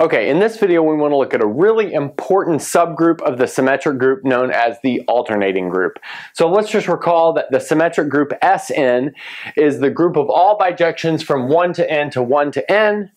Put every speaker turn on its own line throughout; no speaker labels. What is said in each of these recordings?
Okay, in this video we want to look at a really important subgroup of the symmetric group known as the alternating group. So let's just recall that the symmetric group Sn is the group of all bijections from 1 to n to 1 to n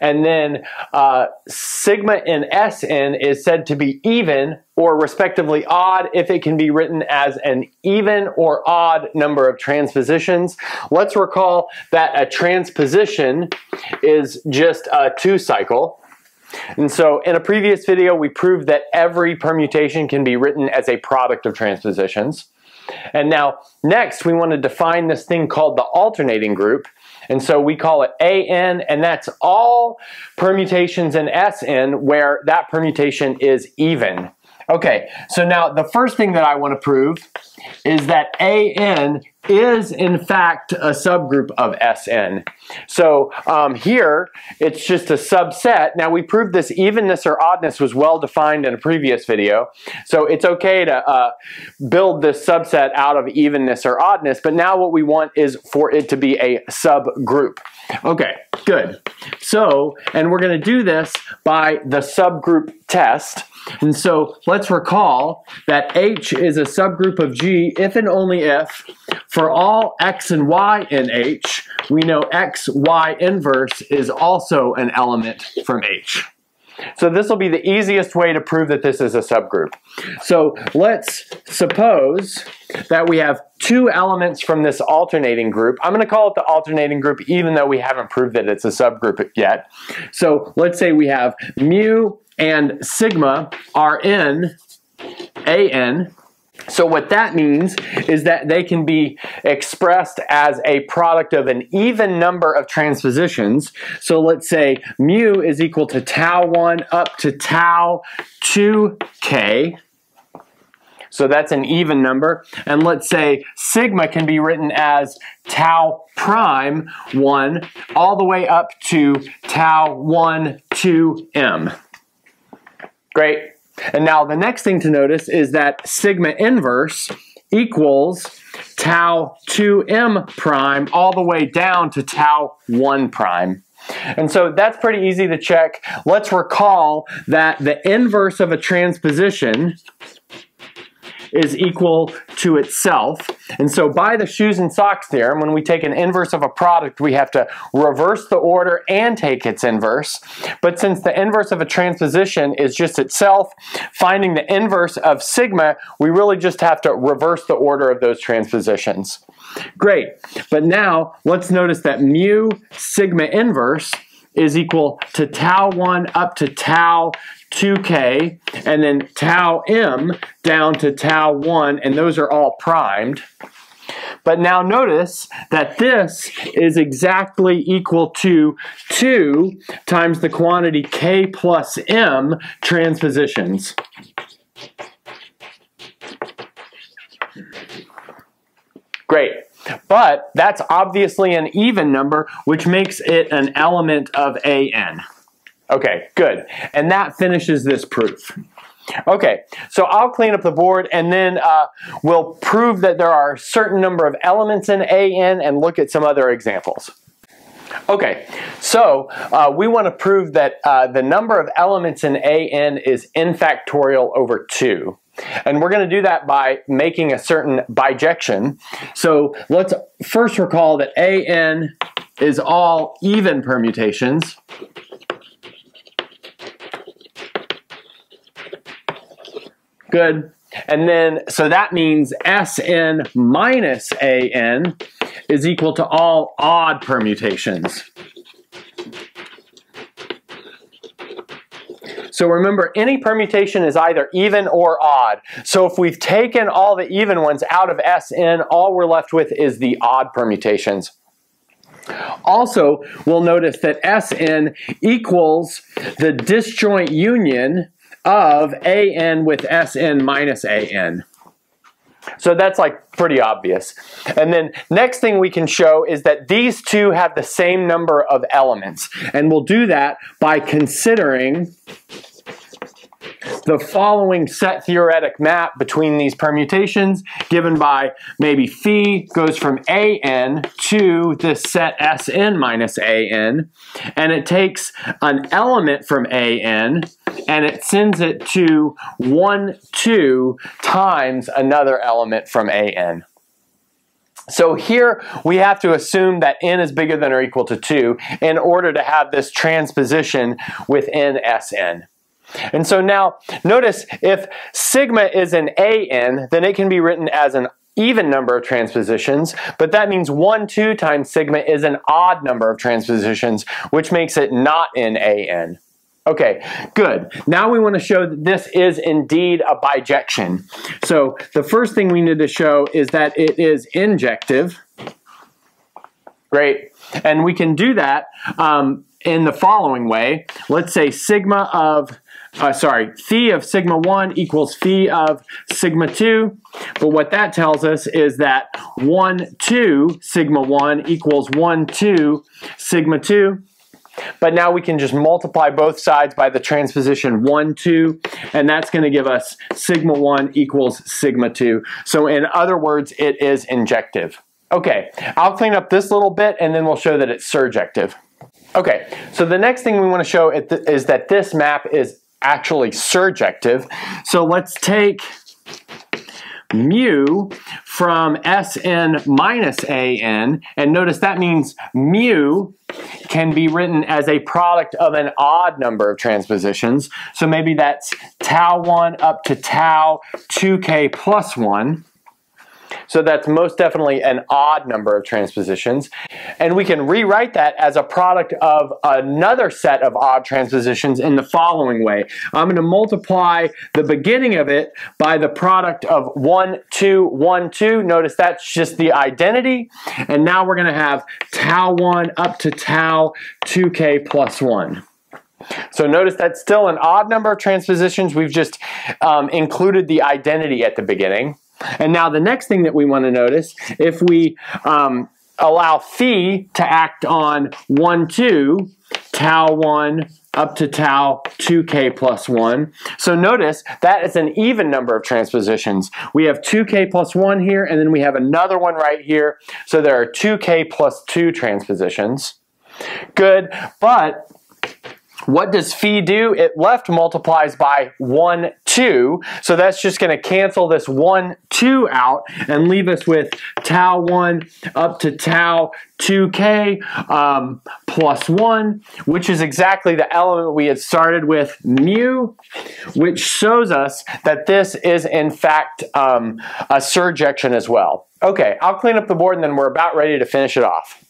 and then uh, sigma in Sn is said to be even or respectively odd if it can be written as an even or odd number of transpositions. Let's recall that a transposition is just a two cycle. And so in a previous video, we proved that every permutation can be written as a product of transpositions. And now next we want to define this thing called the alternating group. And so we call it AN, and that's all permutations in SN where that permutation is even. Okay, so now the first thing that I want to prove is that AN is in fact a subgroup of SN. So um, here, it's just a subset. Now we proved this evenness or oddness was well defined in a previous video. So it's okay to uh, build this subset out of evenness or oddness, but now what we want is for it to be a subgroup. Okay, good. So, and we're going to do this by the subgroup test. And so let's recall that H is a subgroup of G if and only if for all X and Y in H, we know X, Y inverse is also an element from H. So this will be the easiest way to prove that this is a subgroup. So let's suppose that we have two elements from this alternating group. I'm going to call it the alternating group even though we haven't proved that it's a subgroup yet. So let's say we have mu and sigma are in AN. So what that means is that they can be expressed as a product of an even number of transpositions. So let's say mu is equal to tau 1 up to tau 2k. So that's an even number. And let's say sigma can be written as tau prime 1 all the way up to tau 1 2m. Great. And now the next thing to notice is that sigma inverse equals tau 2m prime all the way down to tau 1 prime. And so that's pretty easy to check. Let's recall that the inverse of a transposition is equal to itself. And so by the shoes and socks theorem, when we take an inverse of a product, we have to reverse the order and take its inverse. But since the inverse of a transposition is just itself, finding the inverse of sigma, we really just have to reverse the order of those transpositions. Great, but now let's notice that mu sigma inverse is equal to tau 1 up to tau 2k, and then tau m down to tau 1, and those are all primed. But now notice that this is exactly equal to 2 times the quantity k plus m transpositions. Great. But that's obviously an even number, which makes it an element of an. Okay, good. And that finishes this proof. Okay, so I'll clean up the board and then uh, we'll prove that there are a certain number of elements in AN and look at some other examples. Okay, so uh, we want to prove that uh, the number of elements in AN is n factorial over 2. And we're going to do that by making a certain bijection. So let's first recall that AN is all even permutations. Good. And then, so that means Sn minus An is equal to all odd permutations. So remember, any permutation is either even or odd. So if we've taken all the even ones out of Sn, all we're left with is the odd permutations. Also, we'll notice that Sn equals the disjoint union of an with Sn minus an. So that's like pretty obvious. And then next thing we can show is that these two have the same number of elements. And we'll do that by considering the following set theoretic map between these permutations given by maybe phi goes from an to this set Sn minus an and it takes an element from an and it sends it to 1, 2 times another element from an. So here we have to assume that n is bigger than or equal to 2 in order to have this transposition within Sn. And so now notice if sigma is an an, then it can be written as an even number of transpositions, but that means 1, 2 times sigma is an odd number of transpositions, which makes it not in an. Okay, good. Now we want to show that this is indeed a bijection. So the first thing we need to show is that it is injective. Great. And we can do that um, in the following way. Let's say sigma of uh, sorry, phi of sigma 1 equals phi of sigma 2. But what that tells us is that 1, 2 sigma 1 equals 1, 2 sigma 2. But now we can just multiply both sides by the transposition 1, 2, and that's going to give us sigma 1 equals sigma 2. So in other words, it is injective. Okay, I'll clean up this little bit and then we'll show that it's surjective. Okay, so the next thing we want to show is that this map is actually surjective. So let's take mu from Sn minus An, and notice that means mu can be written as a product of an odd number of transpositions. So maybe that's tau 1 up to tau 2k plus 1. So that's most definitely an odd number of transpositions. And we can rewrite that as a product of another set of odd transpositions in the following way. I'm going to multiply the beginning of it by the product of 1, 2, 1, 2. Notice that's just the identity. And now we're going to have tau 1 up to tau 2k plus 1. So notice that's still an odd number of transpositions. We've just um, included the identity at the beginning. And now the next thing that we want to notice, if we um, allow phi to act on 1, 2, tau 1 up to tau 2k plus 1. So notice that is an even number of transpositions. We have 2k plus 1 here, and then we have another one right here. So there are 2k plus 2 transpositions. Good, but what does phi do? It left multiplies by 1, 2. So that's just going to cancel this 1, 2 out and leave us with tau 1 up to tau 2k um, plus 1, which is exactly the element we had started with, mu, which shows us that this is in fact um, a surjection as well. Okay, I'll clean up the board and then we're about ready to finish it off.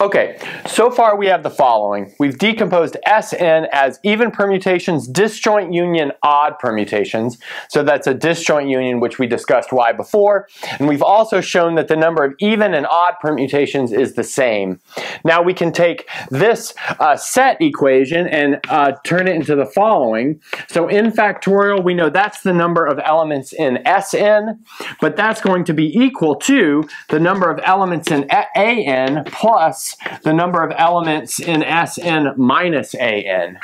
Okay, so far we have the following. We've decomposed Sn as even permutations, disjoint union, odd permutations. So that's a disjoint union, which we discussed why before. And we've also shown that the number of even and odd permutations is the same. Now we can take this uh, set equation and uh, turn it into the following. So in factorial, we know that's the number of elements in Sn, but that's going to be equal to the number of elements in An plus the number of elements in Sn minus An.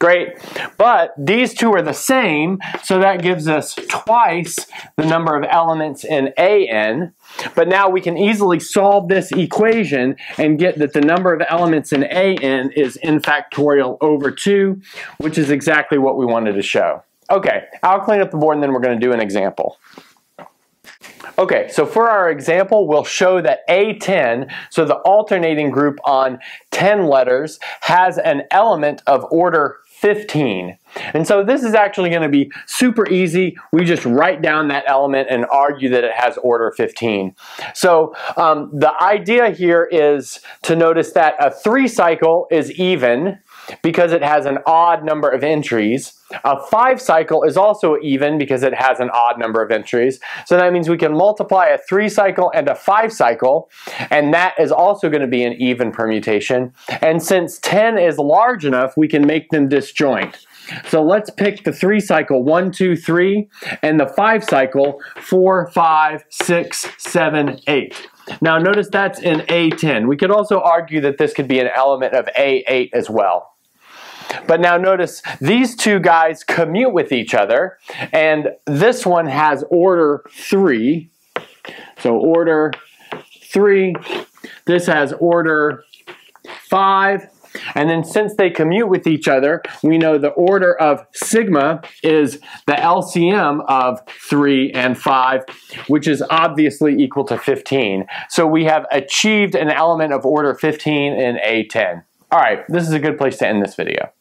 Great, but these two are the same, so that gives us twice the number of elements in An. But now we can easily solve this equation and get that the number of elements in An is n factorial over 2, which is exactly what we wanted to show. Okay, I'll clean up the board and then we're going to do an example. Okay, so for our example, we'll show that A10, so the alternating group on 10 letters, has an element of order 15. And so this is actually going to be super easy. We just write down that element and argue that it has order 15. So um, the idea here is to notice that a three cycle is even because it has an odd number of entries. A five cycle is also even because it has an odd number of entries. So that means we can multiply a three cycle and a five cycle, and that is also going to be an even permutation. And since 10 is large enough, we can make them disjoint. So let's pick the three cycle, one, two, three, and the five cycle, four, five, six, seven, eight. Now notice that's in A10. We could also argue that this could be an element of A8 as well. But now notice these two guys commute with each other, and this one has order 3. So order 3. This has order 5. And then since they commute with each other, we know the order of sigma is the LCM of 3 and 5, which is obviously equal to 15. So we have achieved an element of order 15 in A10. All right, this is a good place to end this video.